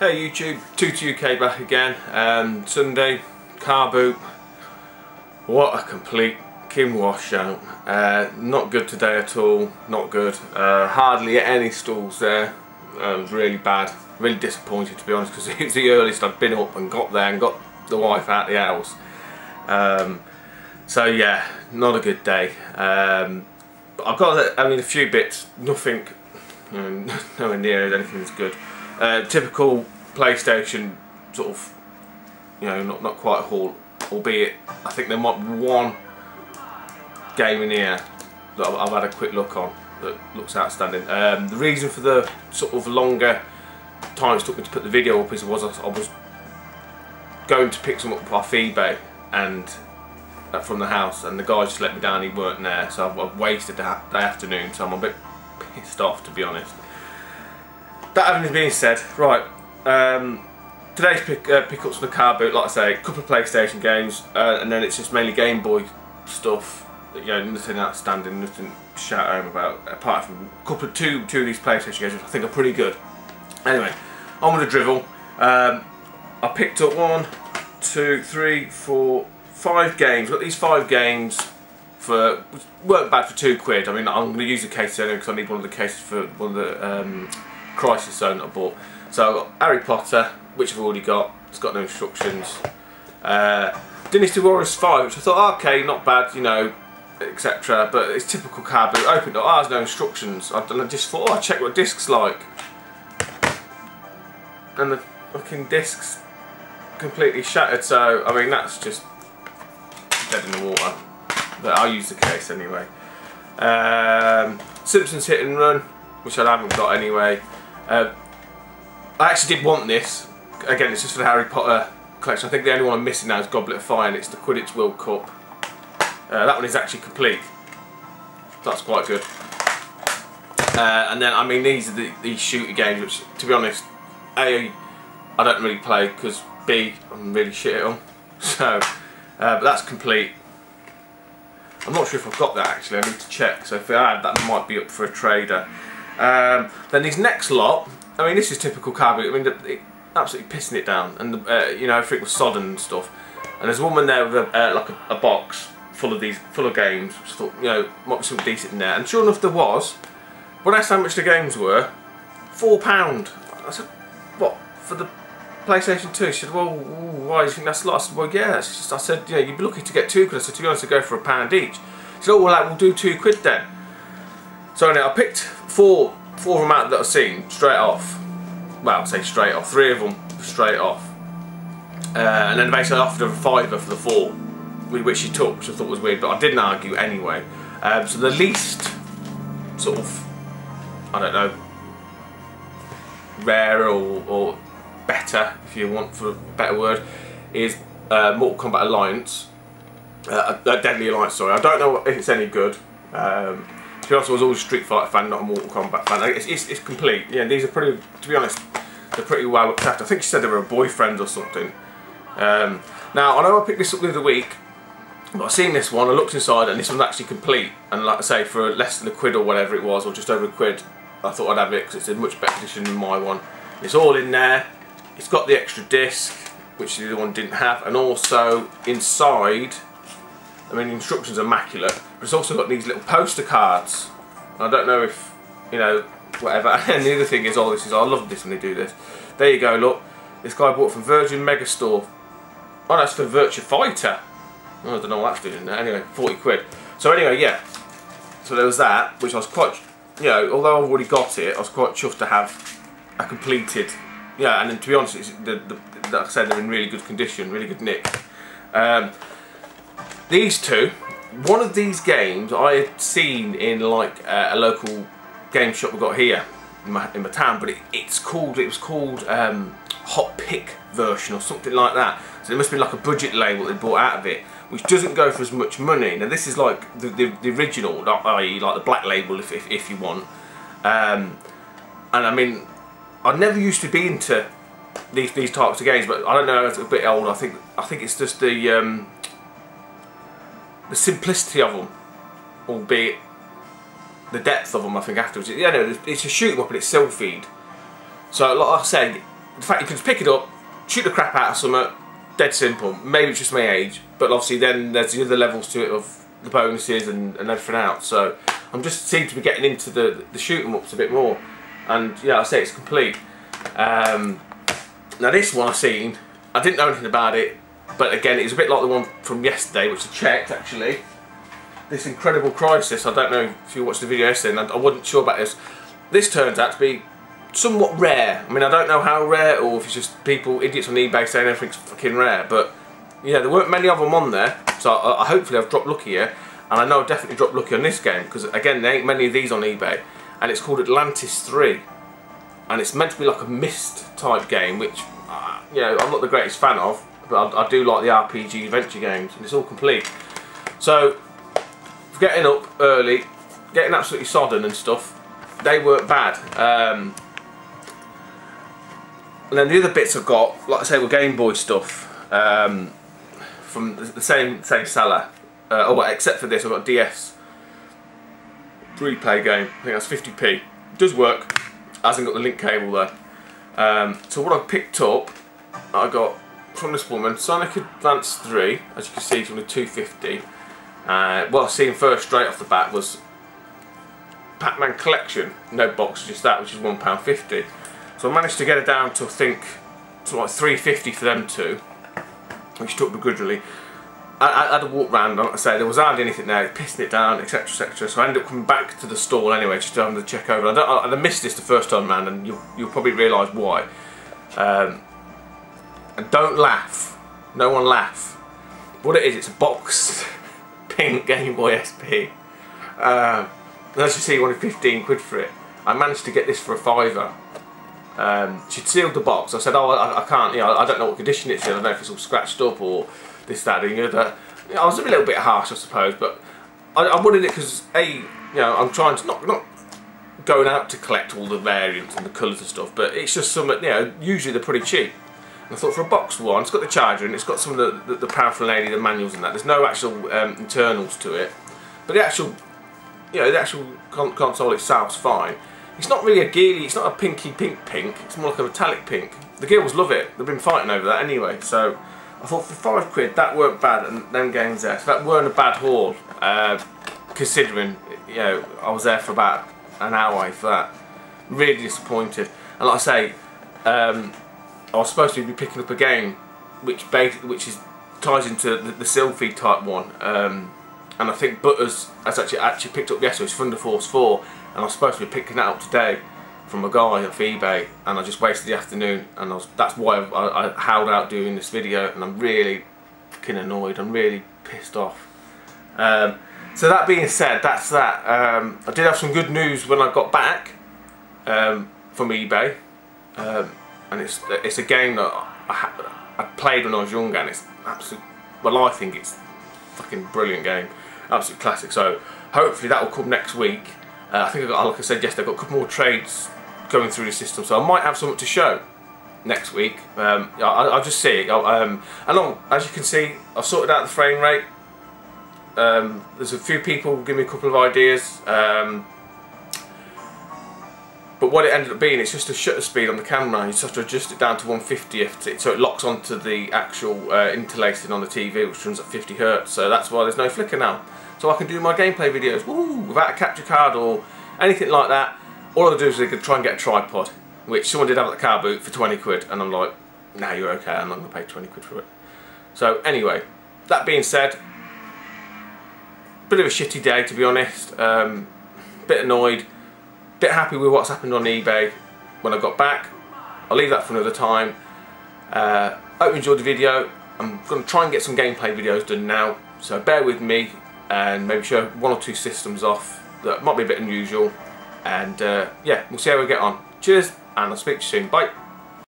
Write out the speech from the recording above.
Hey YouTube, 2 back again. Um, Sunday, car boot. What a complete Kim washout. Uh, not good today at all, not good. Uh, hardly any stalls there. Uh, really bad. Really disappointed to be honest because it was the earliest I'd been up and got there and got the wife out the house. Um, so yeah, not a good day. Um, I've got, I mean, a few bits, nothing, nowhere near anything that's good. Uh, typical PlayStation sort of, you know, not, not quite a haul, albeit I think there might be one game in here that I've, I've had a quick look on that looks outstanding. Um, the reason for the sort of longer time it took me to put the video up is was I, I was going to pick some up off eBay and uh, from the house and the guy just let me down he weren't there so I've, I've wasted the, the afternoon so I'm a bit pissed off to be honest. That having been said, right, um, today's pick, uh, pickups from the car boot, like I say, a couple of PlayStation games, uh, and then it's just mainly Game Boy stuff. You know, nothing outstanding, nothing shout home about, apart from a couple of two, two of these PlayStation games, which I think are pretty good. Anyway, on with the drivel. Um, I picked up one, two, three, four, five games. Got these five games for weren't bad for two quid. I mean, I'm going to use the case anyway because I need one of the cases for one of the um, Crisis Zone that I bought. So Harry Potter, which I've already got. It's got no instructions. Uh, Dynasty Warriors 5, which I thought, okay, not bad, you know, etc. But it's typical car boot. Opened it, oh, there's no instructions. I just thought, oh, I'll check what disc's like. And the fucking disc's completely shattered, so, I mean, that's just dead in the water. But I'll use the case anyway. Um, Simpsons Hit and Run, which I haven't got anyway. Uh, I actually did want this. Again, it's just for the Harry Potter collection. I think the only one I'm missing now is Goblet of Fire and it's the Quidditch World Cup. Uh, that one is actually complete. That's quite good. Uh, and then, I mean, these are the, these shooter games, which, to be honest, A, I don't really play, because B, I'm really shit at them. So, uh, but that's complete. I'm not sure if I've got that actually, I need to check. So if I have, that might be up for a trader. Um, then these next lot, I mean, this is typical car boot. I mean, it, absolutely pissing it down, and uh, you know, everything was sodden and stuff. And there's a woman there with a, uh, like a, a, box full of these, full of games. I thought, you know, might be something decent in there. And sure enough, there was. When I asked how much the games were, four pound. I said, what for the PlayStation 2? She said, well, why do you think that's a lot? I said, well, yeah. Just, I said, know, you'd be lucky to get two quid. I said, to be honest, to go for a pound each. She said, oh, well, we'll do two quid then. So anyway, I picked four four of them out that I've seen straight off. Well, I'll say straight off. Three of them straight off. Uh, and then basically offered a fiver for the four, which she took, which I thought was weird, but I didn't argue anyway. Um, so the least sort of, I don't know, rare or, or better, if you want for a better word, is uh, Mortal Kombat Alliance. Uh, uh, Deadly Alliance, sorry. I don't know if it's any good. Um, to be honest, I was always a Street Fighter fan, not a Mortal Kombat fan. It's, it's, it's complete. Yeah, these are pretty, to be honest, they're pretty well looked after. I think she said they were a boyfriend or something. Um, now, I know I picked this up the other week, but I seen this one, I looked inside, and this one's actually complete. And like I say, for less than a quid or whatever it was, or just over a quid, I thought I'd have it because it's in much better condition than my one. It's all in there. It's got the extra disc, which the other one didn't have, and also inside I mean, the instructions are immaculate, but it's also got these little poster cards. I don't know if, you know, whatever. And the other thing is, oh, this is, I love this when they do this. There you go, look. This guy bought from Virgin Megastore. Oh, that's for Virtua Fighter. Oh, I don't know what that's doing there. Anyway, 40 quid. So anyway, yeah. So there was that, which I was quite, you know, although I've already got it, I was quite chuffed to have a completed, yeah, and then, to be honest, the, the, like I said, they're in really good condition, really good nick. Um, these two, one of these games I had seen in like uh, a local game shop we got here in my, in my town, but it, it's called, it was called um, Hot Pick version or something like that. So it must be like a budget label they bought out of it, which doesn't go for as much money. Now this is like the, the, the original, i.e. like the black label if, if, if you want. Um, and I mean, I never used to be into these these types of games, but I don't know, it's a bit old. I think I think it's just the um, the simplicity of them, albeit the depth of them, I think afterwards. Yeah, no, it's a shoot 'em up and it's self feed. So, like I said, the fact you can pick it up, shoot the crap out of something, dead simple. Maybe it's just my age, but obviously then there's the other levels to it of the bonuses and, and everything else. So I'm just seem to be getting into the the shooting ups a bit more, and yeah, I say it's complete. Um, now this one I've seen, I didn't know anything about it, but again it's a bit like the one from yesterday, which I checked actually. This incredible crisis. I don't know if you watched the video yesterday, and I, wasn't sure about this. This turns out to be somewhat rare. I mean, I don't know how rare, or if it's just people, idiots on eBay saying everything's fucking rare, but yeah, there weren't many of them on there, so I, I hopefully I've dropped lucky here, and I know I've definitely dropped lucky on this game, because again, there ain't many of these on eBay, and it's called Atlantis 3, and it's meant to be like a Myst type game, which, uh, you know, I'm not the greatest fan of, but I, I do like the RPG adventure games, and it's all complete. So, getting up early, getting absolutely sodden and stuff, they weren't bad. Um, and then the other bits I've got, like I say, were Game Boy stuff um, from the same same seller. Uh, oh, well, except for this, I've got DS replay game. I think that's 50p. It does work. Hasn't got the link cable though. Um, so what I picked up, I got from this woman Sonic Advance 3, as you can see from the 250. Uh, what I seen first straight off the bat was Pac-Man Collection, no box, just that, which is £1.50. So I managed to get it down to I think to like 350 for them two, which took begrudgingly. I, I, had a walk round, like I say, there was hardly anything there, pissing it down, etc, etc. So I ended up coming back to the stall anyway, just have to check over. I, I missed this the first time round, and you'll, you'll probably realise why. Um, and don't laugh. No one laugh. What it is, it's a box pink Game Boy SP. Uh, as you see, you wanted 15 quid for it. I managed to get this for a fiver. Um, she'd sealed the box. I said, oh, I, I, can't, you know, I don't know what condition it's in. I don't know if it's all scratched up or this, that, and the other. You know, I was a little bit harsh, I suppose, but I, I wanted it because, A, you know, I'm trying to, not, not going out to collect all the variants and the colours and stuff, but it's just something, you know, usually they're pretty cheap. I thought for a box one, it's got the charger and it's got some of the, the, the paraphernalia, the manuals and that. There's no actual um, internals to it, but the actual, you know, the actual con console itself's fine. It's not really a geely, it's not a pinky pink pink, it's more like a metallic pink. The girls love it, they've been fighting over that anyway, so I thought for five quid that weren't bad and them games there, so that weren't a bad haul, uh, considering, you know, I was there for about an hour for that. Really disappointed. And like I say, um, I was supposed to be picking up a game which which is ties into the, the Silpheed type one. Um, and I think Butters has actually actually picked up yesterday, it's Thunder Force 4 and I was supposed to be picking that up today from a guy off eBay and I just wasted the afternoon and was, that's why I, I howled out doing this video and I'm really fucking annoyed, I'm really pissed off. Um, so that being said, that's that. Um, I did have some good news when I got back um, from eBay um, and it's it's a game that I, I played when I was younger and it's absolute, well I think it's fucking brilliant game, absolute classic so hopefully that will come next week uh, I think I got, like I said yesterday, I've got a couple more trades going through the system, so I might have something to show next week. Um, I'll, I'll, just see. I'll, um, along, as you can see, I've sorted out the frame rate. Um, there's a few people give me a couple of ideas. Um, but what it ended up being, it's just a shutter speed on the camera. You just have to adjust it down to 150th, so it locks onto the actual uh, interlacing on the TV, which runs at 50 hertz. So that's why there's no flicker now so I can do my gameplay videos woo, without a capture card or anything like that. All I do is try and get a tripod, which someone did have at the car boot for 20 quid, and I'm like, nah, you're okay, I'm not going to pay 20 quid for it. So anyway, that being said, bit of a shitty day to be honest, um, bit annoyed, bit happy with what's happened on eBay when I got back. I'll leave that for another time. Uh, hope you enjoyed the video. I'm going to try and get some gameplay videos done now, so bear with me and maybe show one or two systems off that might be a bit unusual and uh, yeah we'll see how we get on cheers and I'll speak to you soon bye